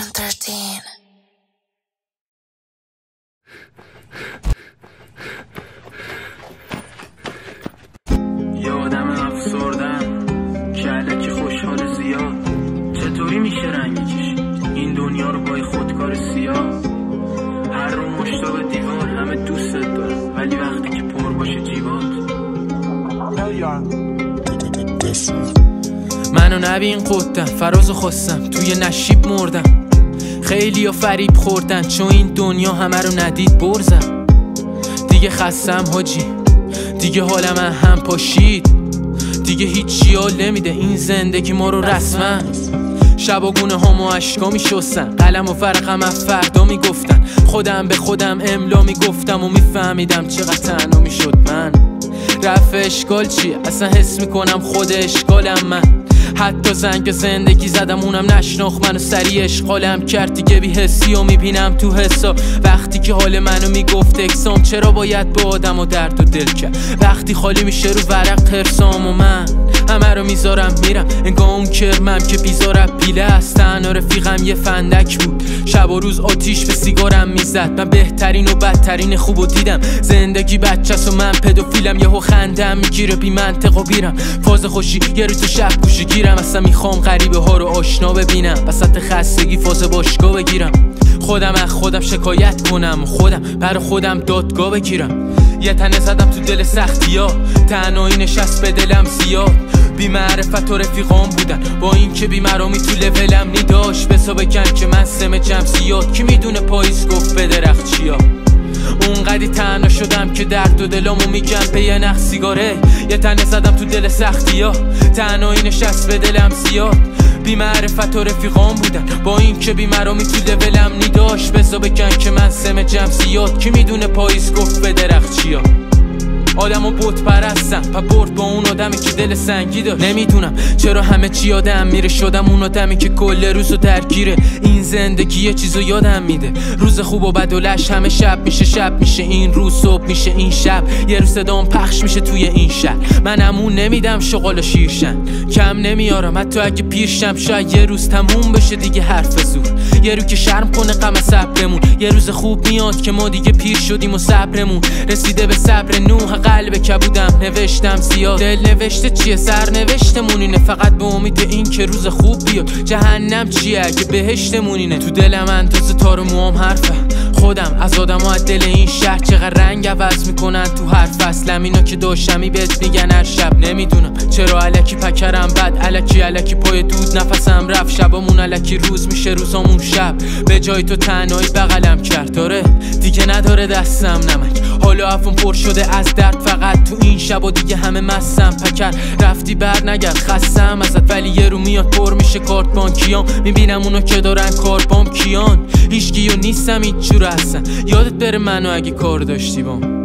Section 13. یادم افسردم که خوشحال زیاد. چطوری میشه رنگ کشید؟ این دنیا رو با خودکار سیاه. هر رو مشتاق دیوار همه دوست دارم ولی وقتی که پر باشه جیبات. منو نبین قدم فراز خواستم. توی نشیب مردم. خیلی ها فریب خوردن چون این دنیا همه رو ندید برزم دیگه خستم حاجی. دیگه حال من هم پاشید. دیگه هیچی حال نمیده. این زندگی ما رو رسما شب و گونه هم و عشقا می شستن قلم و فرقم از فردا می گفتن خودم به خودم املا می گفتم و میفهمیدم چقدر تنها می شد من. رفع اشکال چیه؟ اصلا حس می‌کنم خود اشکالم من. حتی زنگ زندگی زدم اونم نشناخ منو. سری اشغالم کرد دیگه بی حسی و می‌بینم تو حسا. وقتی که حال منو می‌گفت اکسام چرا باید به آدم و درد و دل کرد؟ وقتی خالی میشه رو ورق ترسام و من. همه رو می‌ذارم میرم. انگاه اون کرمم که بیزارم پیله است. تنها رفیقم یه فندک بود. شب و روز آتیش به سیگارم می‌زد. من بهترین و بدترین خوب و دیدم. زندگی بچه و من پدوفیلم. یهو خندم می‌گیره بی منطق و بیرم. فاز خوشی یه روز شب گوشی گیرم. اصلا می‌خوام غریبه ها رو آشنا ببینم. وسط خستگی فاز باشگاه بگیرم. خودم از خودم شکایت کنم. خودم بر خودم دادگاه بگیرم. یه تنه زدم تو دل سختی ها تنهایی نشست به دلم زیاد. بی معرفت و رفیقام بودن. با اینکه بی مرامی تو لولم نیداش. بسا بکن که من سم جمسیات کی می‌دونه پاییز گفت به درخت چیا. اونقدی تنها شدم که درد و دلامو میگم. به یه نخ سیگاره. یه تنه زدم تو دل سختی ها تنهایی نشست به دلم زیاد. بی معرفت و رفیقام بودن. با این که بی مرامی تو لولم نیداش بزا بکن که من سم جمسیات. کی می‌دونه پاییز گفت به درخت چیا. آدم و بوت پرستم. و برد با اون آدمی که دل سنگی داشت. نمی‌دونم چرا همه چی یادم میره. شدم اون آدمی که کل روزو درگیره. این زندگی یه چیزو یادم میده. روز خوب و بد و لش همه شب میشه شب میشه. این روز صبح میشه این شب. یه روز صدام پخش میشه توی این شهر. من امون نمیدم شغال و شیرشن. کم نمیارم. حتی اگه پیرشم شاید یه روز تموم بشه دیگه حرف زور یه رو که شرم کنه غم صبرمون. یه روز خوب میاد که ما دیگه پیر شدیم و صبرمون. رسیده به صبر نوح قلب کبودم. نوشتم زیاد. دل نوشته چیه؟ سر نوشتمون اینه. فقط به امید این که روز خوب بیاد. جهنم چیه؟ اگه بهشتمون اینه. تو دلم اندازه تار موام حرفه. خودم. از آدم از دل این شهر چقدر رنگ عوض می‌کنن تو هر فصلم اینا که داشتمی بهت میگن هر شب. نمی‌دونم چرا علکی پکرم بد. علکی علکی پای دود نفسم رفت. شبامون علکی روز میشه روزامون شب. به جای تو تنهایی بغلم کرد. داره؟ دیگه نداره دستم نمک. حالا افون پر شده از درد. فقط تو این شب و دیگه همه مستم پکر. رفتی بر نگرد. خستم ازت. ولی میشه کارت بانکیام می‌بینم اونو که دارن کار بام کیان؟ هیچ نیستم هیچ جور یادت بره منو اگه کار داشتی بام